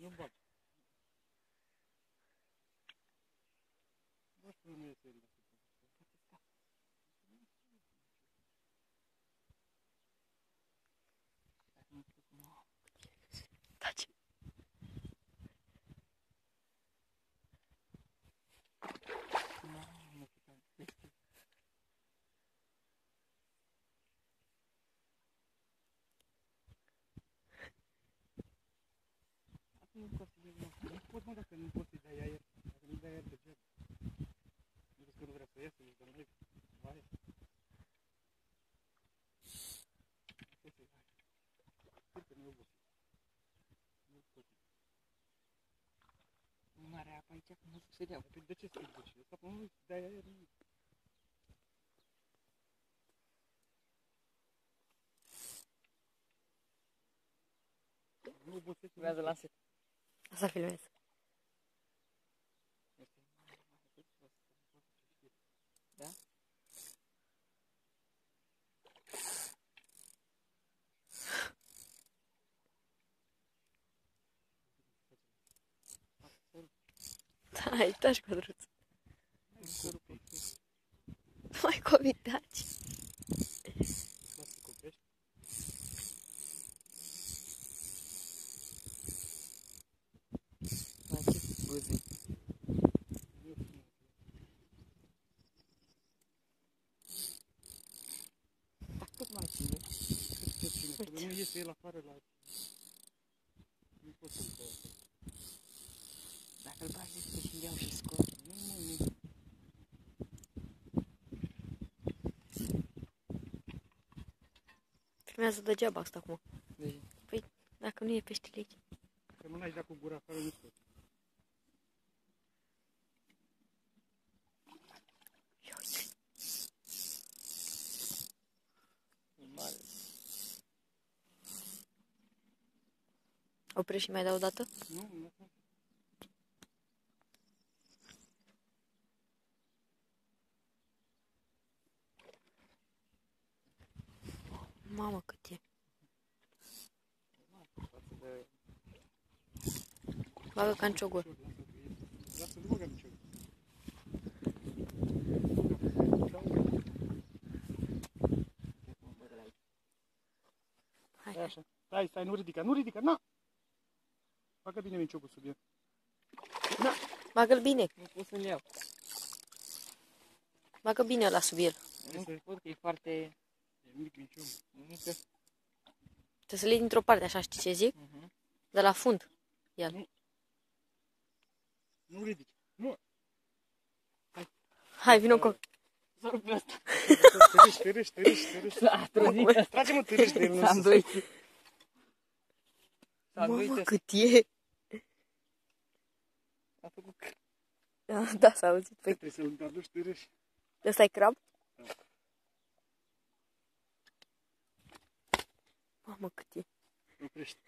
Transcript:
Nu bag. Nu știu, nu iese el. Taci. Mamă, cât am peste. Acum nu pot să le iau. Nu pot, mă, dacă nu pot să-i dai aer. Dacă nu-i dai aer degeaba. Nu vezi că nu vrea să iasă, ești de Vai. Asta să-i dai. Sper că nu e obosit. Nu pot. Nu are apă aici, că nu se dea. Păi de ce să-i duci? Asta până nu dai aer nimic. Nu obosește. Urmează lansat. Asta Essa firmeza. Ai, tá esquadrado. Não vai convidado. Mai ce buze. Nu frumos. Dar cât mai ține? Cât tot ține, până nu iese el afară la... Nu pot să-l dau asta. Dacă îl bagi despre și iau și scot. Nu, mă, nu. Filmează degeaba asta acum. Deci, Dacă nu e peștele aici. Că nu n-ai dat cu gura afară, nu scot. Oprești și mai dau o dată? Nu, nu. Mamă, cât e. Bagă ca în Stai hai. așa. Stai, stai, nu ridica, nu ridica, na! Bagă bine minciocul sub el. Bagă-l bine. Nu pot să-l iau. Bagă bine la sub el. Nu Este- pot, că e foarte E mic minciocul. mică. Trebuie să le iei dintr-o parte, așa știi ce zic? Uh-huh. De la fund. Nu ridici. Nu! Hai, vină cu... S-a rupt pe ăsta. Tărești, tărești, tărești, tărești. S-a trezit ăsta. Trage-mă, tărești de el. S-a îndoit. S-a Mamă, îndoit cât e. A făcut Da, Da, s-a auzit. Păi, Trebuie să-l aduci, tărești. ăsta e crab? Mamă, cât e. Oprește.